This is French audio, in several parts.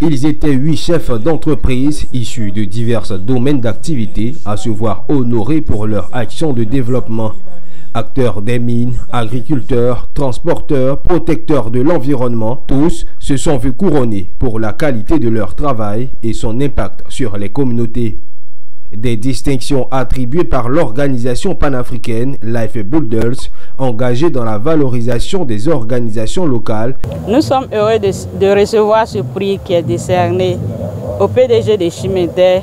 Ils étaient huit chefs d'entreprise issus de divers domaines d'activité à se voir honorés pour leur action de développement. Acteurs des mines, agriculteurs, transporteurs, protecteurs de l'environnement, tous se sont vus couronnés pour la qualité de leur travail et son impact sur les communautés. Des distinctions attribuées par l'organisation panafricaine Life Builders, engagée dans la valorisation des organisations locales. Nous sommes heureux de, recevoir ce prix qui est décerné au PDG de Chimenter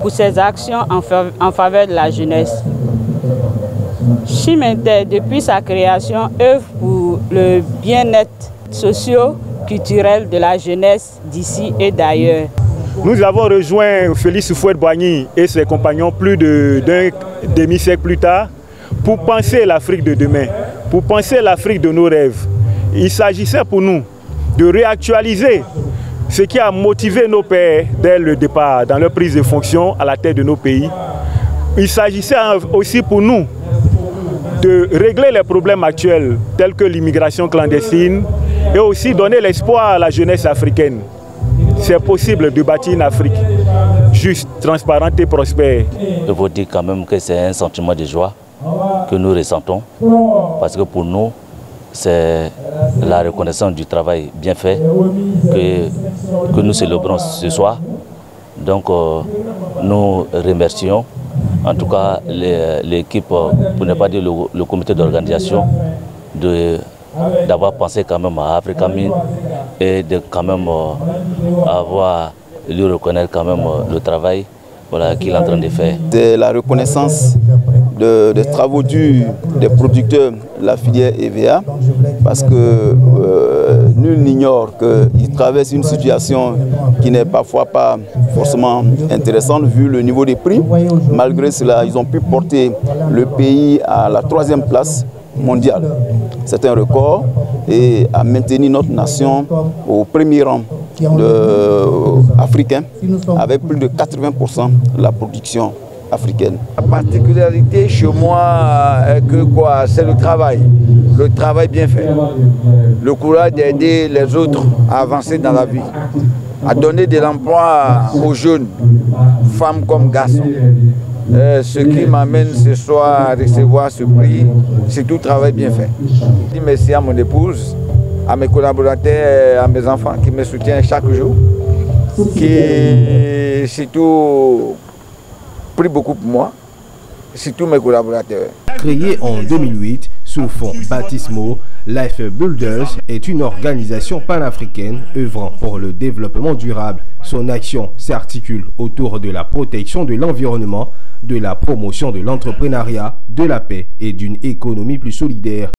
pour ses actions en faveur de la jeunesse. Chimenter, depuis sa création, œuvre pour le bien-être socio-culturel de la jeunesse d'ici et d'ailleurs. Nous avons rejoint Félix Fouet-Boigny et ses compagnons plus d'un demi-siècle plus tard pour penser l'Afrique de demain, pour penser l'Afrique de nos rêves. Il s'agissait pour nous de réactualiser ce qui a motivé nos pères dès le départ dans leur prise de fonction à la tête de nos pays. Il s'agissait aussi pour nous de régler les problèmes actuels tels que l'immigration clandestine et aussi donner l'espoir à la jeunesse africaine. C'est possible de bâtir une Afrique juste, transparente et prospère. Je vous dire quand même que c'est un sentiment de joie que nous ressentons parce que pour nous, c'est la reconnaissance du travail bien fait que, que nous célébrons ce soir. Donc euh, nous remercions en tout cas l'équipe, pour ne pas dire le, comité d'organisation, d'avoir pensé quand même à Africa Mine et de quand même euh, avoir lui reconnaître quand même euh, le travail voilà, qu'il est en train de faire. C'est la reconnaissance des travaux durs des producteurs de la filière EVA parce que euh, nul n'ignore qu'ils traversent une situation qui n'est parfois pas forcément intéressante vu le niveau des prix. Malgré cela, ils ont pu porter le pays à la troisième place mondiale. C'est un record et à maintenir notre nation au premier rang africain avec plus de 80% de la production africaine. La particularité chez moi, que quoi C'est le travail. Le travail bien fait. Le courage d'aider les autres à avancer dans la vie. À donner de l'emploi aux jeunes, femmes comme garçons. Euh, ce qui m'amène ce soir à recevoir ce prix, c'est tout travail bien fait. Je dis merci à mon épouse, à mes collaborateurs, à mes enfants qui me soutiennent chaque jour, qui surtout pris beaucoup pour moi, surtout mes collaborateurs. Créé en 2008 sous fond baptismaux, Life Builders est une organisation panafricaine œuvrant pour le développement durable. Son action s'articule autour de la protection de l'environnement, de la promotion de l'entrepreneuriat, de la paix et d'une économie plus solidaire.